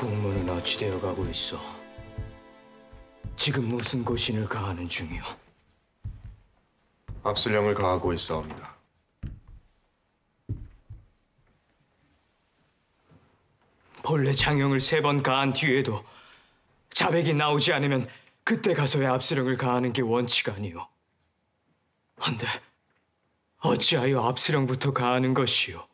국문은 어찌 되어 가고 있어? 지금 무슨 고신을 가하는 중이오? 압슬령을 가하고 있사옵니다. 본래 장영을 세 번 가한 뒤에도 자백이 나오지 않으면 그때 가서야 압수령을 가하는 게 원치가 아니오. 한데 어찌하여 압수령부터 가하는 것이오?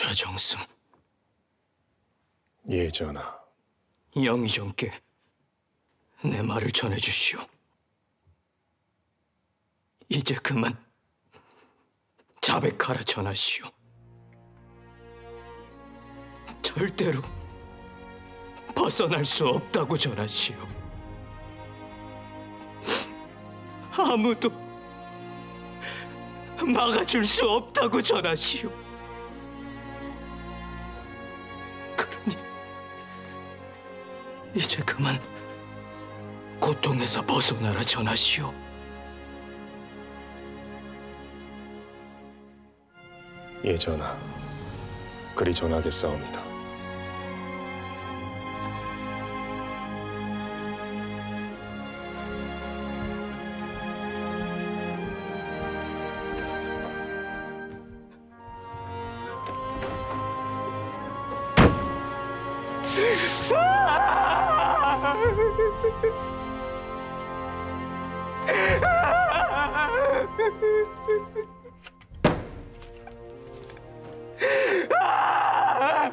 최정승, 예, 전하. 영의정께 내 말을 전해주시오. 이제 그만 자백하라 전하시오. 절대로 벗어날 수 없다고 전하시오. 아무도 막아줄 수 없다고 전하시오. 이제 그만 고통에서 벗어나라 전하시오. 예 전하, 그리 전하겠사옵니다. Ah! Ah!